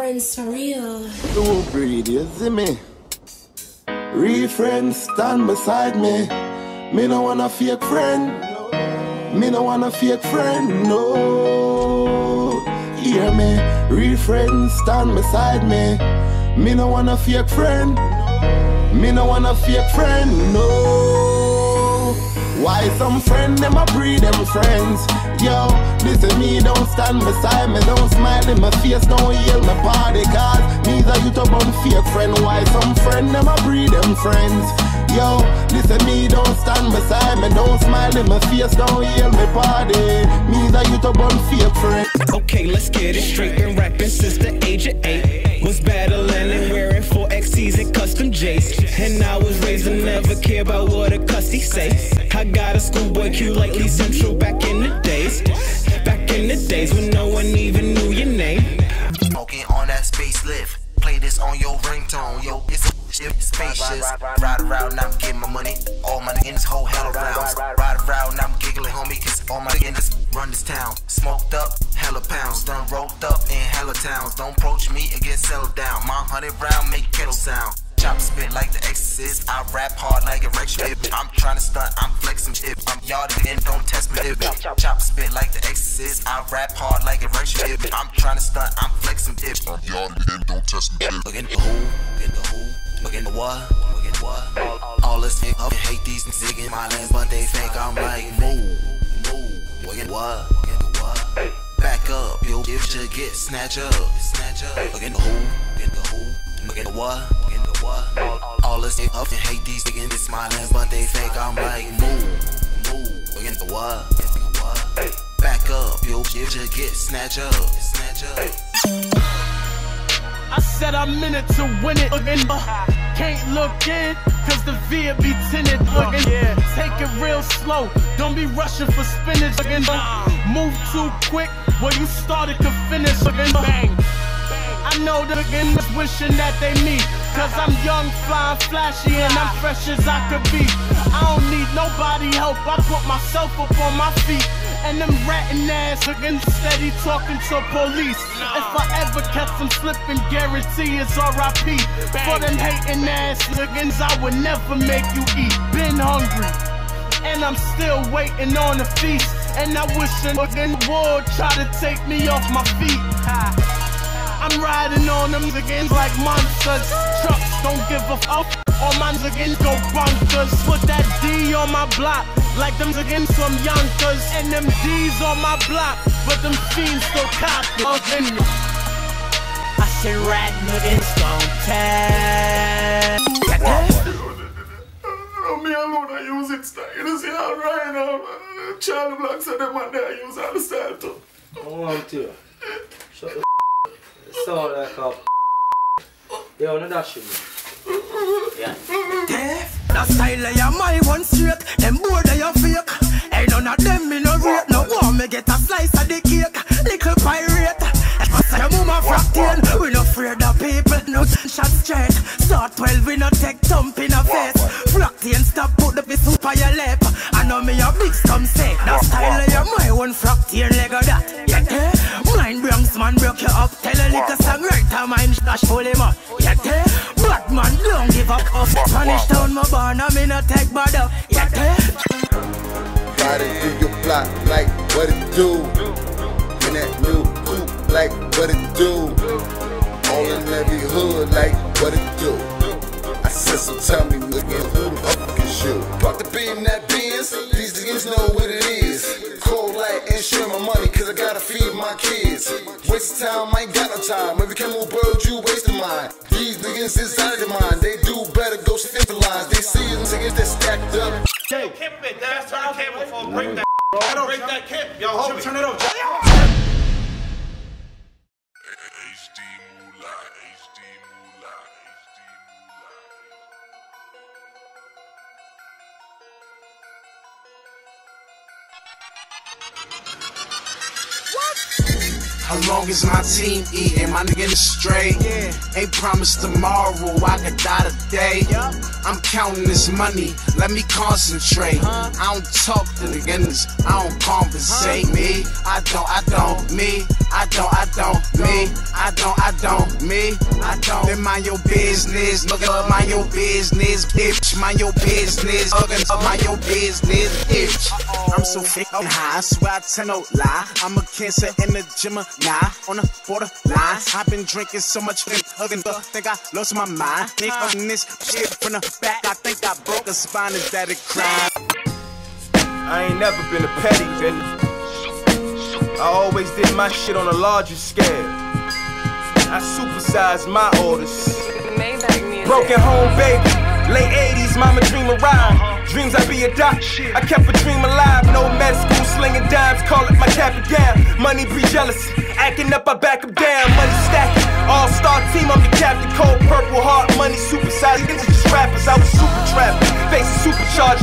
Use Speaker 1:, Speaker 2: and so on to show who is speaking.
Speaker 1: Friends surreal.
Speaker 2: Two breed, you see me? Real friends stand beside me. Me no want a fake friend. Me no want a fake friend, no. Hear me? Real friends stand beside me. Me no want a fake friend. Me no want a fake friend, no. Why some friend them a breed them friends? Yo, listen me, don't stand beside me, don't smile in my face, don't yell my party cause neither you to bun fake friend. Why some friend them a breed them friends? Yo, listen me, don't stand beside me, don't smile in my face, don't yell my party. Neither you to bun fake friend.
Speaker 3: Okay, let's get it straight. Been rapping since the age of eight. Was battling and wearing 4XCs and custom J's. And I was raised to never care about what a cussy say. I got a schoolboy Q like Lee Central back in the days. Back in the days when no one even knew your name.
Speaker 4: Smoking on that space lift. Play this on your ringtone, yo. It's shit spacious. Ride around, I'm getting my money. All my niggas whole hell around. Ride around, now I'm giggling, homie, cause all my niggas run this town. Smoked up, hella pounds. Done rolled up in hella towns. Don't approach me and get settled down. My hundred round make kettle sound. Chop spit like the exorcist. I rap hard like a erection. I'm trying to stunt, I'm flexing shit. I'm yarded and don't test me. Chop chop spit like the exorcist. I rap hard like a erection. I'm trying to stunt, I'm flexing shit. I'm yarded and don't test me. Look in the who, in the who, look in the what, look in the what. All this nigga up hate these niggas in my lands, but they think I'm like move, move. Look in the what, look in the what. Back up, yo, if you get snatch up, snatch up. Look in the who, in the who, look in the what, look in the what. All this nigga up and hate these niggas in smiling, but they think I'm like move, move. In the what, look the what. Back up, you get snatch up, snatch up.
Speaker 5: I said I'm in it to win it. Looking, uh, can't look in, cause the V be tinted. Looking, take it real slow. Don't be rushing for spinach. Looking, uh, move too quick. Where you started to finish. Looking, bang. I know the is wishing that they meet. Cause I'm young, fly, and flashy, and I'm fresh as I could be. I don't need nobody help, I put myself up on my feet. And them ratting ass again steady talking to police. If I ever catch them slipping, guarantee it's RIP. For them hating ass niggas, I would never make you eat. Been hungry, and I'm still waiting on the feast. And I wish a fucking would try to take me off my feet. I'm riding on them again like monsters. Trucks don't give a fuck. All mines again go bonkers. Put that D on my block. Like them again some yonkers. And them D's on my block. But them fiends still copping. I say rat niggas don't tell.
Speaker 2: Me alone, I use it style. You see how right now, Charly Black said them man there use all the style too.
Speaker 6: I want to. Shut the sound like a Yo, no dash me. Yeah.
Speaker 5: That style of your my one straight, them board of your fake. Ain't none of them me no rate, no want me get a slice of the cake. Little pirate, your mama fractal, we no afraid of people, no shot straight. Start 12, we no take thump in a face. Fractal, stop put the piece up on your lip. I know me a big scum say, that style of your my one fractal leg of that. Yeah, eh? Mine Bronx man broke you up, tell a little songwriter, mine dash pull him up. Yeah, eh? Bad man don't give up, up. Spanish town, my born, I me no take bad up. Yeah, eh?
Speaker 2: Try to do your block like what it do. In that new coupe like what it do. All in every hood like what it do. I said so tell me again who the fuck is you? About to be in that Benz, these niggas know what it is. Cold light share my money cause I gotta feed my kids. Waste time, I ain't got no time. If you can't move bird, you wasting mine. These niggas is out of their mind. They do better go sniff the lines. They see them niggas that stacked up.
Speaker 7: Yo, Kip it, that's turn the cable before break that. Break that kip. Yo, hold it.
Speaker 6: Turn it up.
Speaker 1: As long as my team eating, my nigga is straight. Ain't promised tomorrow, I could die today. I'm counting this money, let me concentrate. I don't talk to the niggas, I don't conversate. Me, I don't, I don't, me, I don't, I don't, me, I don't, I don't, me, I don't. Then mind your business, look up, mind your business, bitch, mind your business, fucking up, mind your business, bitch. I'm so fucking high, I swear I tell no lie. I'm a cancer in the gym, nah, on the borderline. I've been drinking so much, hugging, but think I lost my mind. Uh-huh. Think fucking this shit from the back, I think I broke a spine, is that a crime?
Speaker 8: I ain't never been a petty bitch. I always did my shit on a larger scale. I supersized my orders. Broken home, baby. Late 80s, mama dream of ride. Dreams I be a doc. I kept a dream alive. No med school, slinging dimes. Call it my cap and gown. Money be jealousy. Acting up, I back 'em down. Money stacking. All star team, I'm the captain. Cold purple heart, money super supersized. Niggas just rappers. I was super trapping. Faces supercharged,